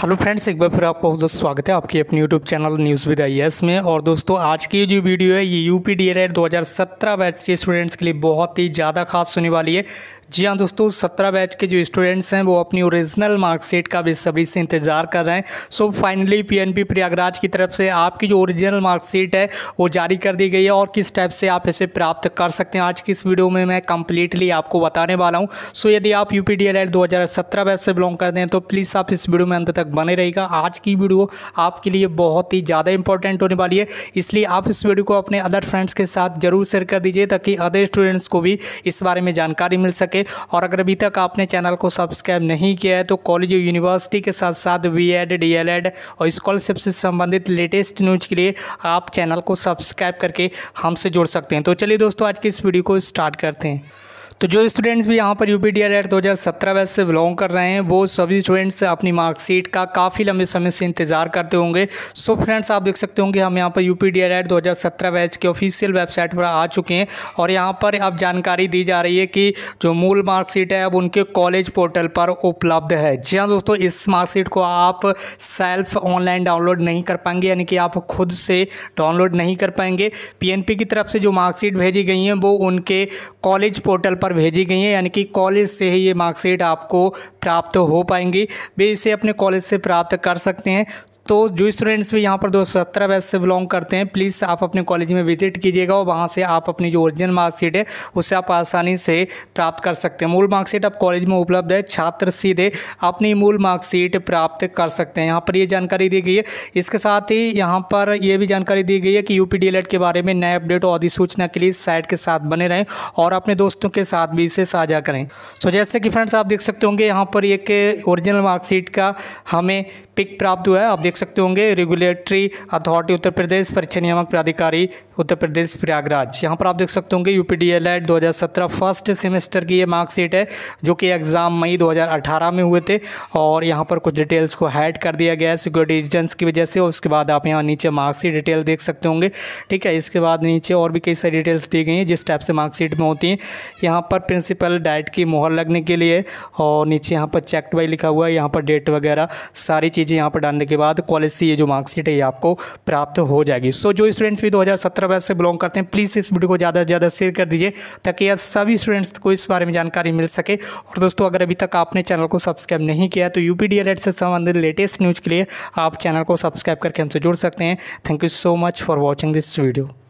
Hello friends, एक बार फिर आपका बहुत स्वागत है आपकी अपनी YouTube channel news with I में। और दोस्तों, आज की जो वीडियो है, ये U P D L batch के स्टूडेंट्स के लिए बहुत ही ज़्यादा खास होने वाली है। जी हाँ दोस्तों, सत्रह बैच के जो स्टूडेंट्स हैं, वो अपनी ओरिजिनल मार्कशीट का बेसब्री से इंतज़ार कर रहे हैं। सो फाइनली पीएनपी प्रयागराज की तरफ़ से आपकी जो ओरिजिनल मार्कशीट है, वो जारी कर दी गई है। और किस टाइप से आप इसे प्राप्त कर सकते हैं, आज की इस वीडियो में मैं कम्प्लीटली आपको बताने वाला हूँ। सो यदि आप यू पी डी दो बैच से बिलोंग करते हैं तो प्लीज़ आप इस वीडियो में अंत तक बने रहेगा आज की वीडियो आपके लिए बहुत ही ज़्यादा इंपॉर्टेंट होने वाली है। इसलिए आप इस वीडियो को अपने अदर फ्रेंड्स के साथ ज़रूर शेयर कर दीजिए ताकि अदर स्टूडेंट्स को भी इस बारे में जानकारी मिल सके। और अगर अभी तक आपने चैनल को सब्सक्राइब नहीं किया है तो कॉलेज और यूनिवर्सिटी के साथ साथ B Ed D El Ed और स्कॉलरशिप से संबंधित लेटेस्ट न्यूज़ के लिए आप चैनल को सब्सक्राइब करके हमसे जुड़ सकते हैं। तो चलिए दोस्तों, आज की इस वीडियो को स्टार्ट करते हैं। तो जो स्टूडेंट्स भी यहाँ पर यू पी डी एल दो हज़ार सत्रह बैच से बिलोंग कर रहे हैं, वो सभी स्टूडेंट्स अपनी मार्कशीट का काफ़ी लंबे समय से इंतज़ार करते होंगे। सो फ्रेंड्स आप देख सकते होंगे हम यहाँ पर यू पी डी एल दो हज़ार सत्रह बैच के ऑफिशियल वेबसाइट पर आ चुके हैं और यहाँ पर अब जानकारी दी जा रही है कि जो मूल मार्कशीट है, अब उनके कॉलेज पोर्टल पर उपलब्ध है। जी हाँ दोस्तों, इस मार्कशीट को आप सेल्फ ऑनलाइन डाउनलोड नहीं कर पाएँगे, यानी कि आप खुद से डाउनलोड नहीं कर पाएँगे। पीएनपी की तरफ़ से जो मार्कशीट भेजी गई हैं, वो उनके कॉलेज पोर्टल पर भेजी गई हैं, यानी कि कॉलेज से ही ये मार्कशीट आपको प्राप्त हो पाएँगी। वे इसे अपने कॉलेज से प्राप्त कर सकते हैं। तो जो स्टूडेंट्स भी यहाँ पर दो सत्रह बैच से बिलोंग करते हैं प्लीज़ आप अपने कॉलेज में विज़िट कीजिएगा और वहाँ से आप अपनी जो ओरिजिनल मार्कशीट है, उसे आप आसानी से प्राप्त कर सकते हैं। मूल मार्कशीट आप कॉलेज में उपलब्ध है, छात्र सीधे अपनी मूल मार्कशीट प्राप्त कर सकते हैं। यहाँ पर ये जानकारी दी गई है। इसके साथ ही यहाँ पर यह भी जानकारी दी गई है कि यू के बारे में नए अपडेट और अधिसूचना के लिए साइट के साथ बने रहें और अपने दोस्तों के साथ भी इसे साझा करें। सो जैसे कि फ्रेंड्स आप देख सकते होंगे, यहाँ पर एक ओरिजिनल मार्कशीट का हमें पिक प्राप्त हुआ है। आप देख सकते होंगे। रेगुलेटरी अथॉरिटी उत्तर प्रदेश परीक्षा नियामक प्राधिकारी उत्तर प्रदेश प्रयागराज यहाँ पर आप देख सकते होंगे यूपी डी एल एड दो हज़ार सत्रह फ़र्स्ट सेमेस्टर की ये मार्कशीट है, जो कि एग्ज़ाम मई 2018 में हुए थे। और यहाँ पर कुछ डिटेल्स को हैड कर दिया गया है सिक्योरिटी रीजन्स की वजह से। और उसके बाद आप यहाँ नीचे मार्कशीट डिटेल देख सकते होंगे। ठीक है, इसके बाद नीचे और भी कई सारी डिटेल्स दी गई हैं, जिस टाइप से मार्कशीट में होती हैं। यहाँ पर प्रिंसिपल डाइट की मोहर लगने के लिए और नीचे यहाँ पर चेकड बाई लिखा हुआ है, यहाँ पर डेट वगैरह, सारी चीज़ें यहाँ पर डालने के बाद कॉलेज से ये जो मार्कशीट है ये आपको प्राप्त हो जाएगी। सो so, जो स्टूडेंट्स भी 2017 हज़ार से बिलोंग करते हैं प्लीज़ इस वीडियो को ज़्यादा से ज़्यादा शेयर कर दीजिए ताकि आप सभी स्टूडेंट्स को इस बारे में जानकारी मिल सके। और दोस्तों अगर अभी तक आपने चैनल को सब्सक्राइब नहीं किया तो यू पी से संबंधित लेटेस्ट न्यूज़ के लिए आप चैनल को सब्सक्राइब करके हमसे जुड़ सकते हैं। Thank you so much for watching this video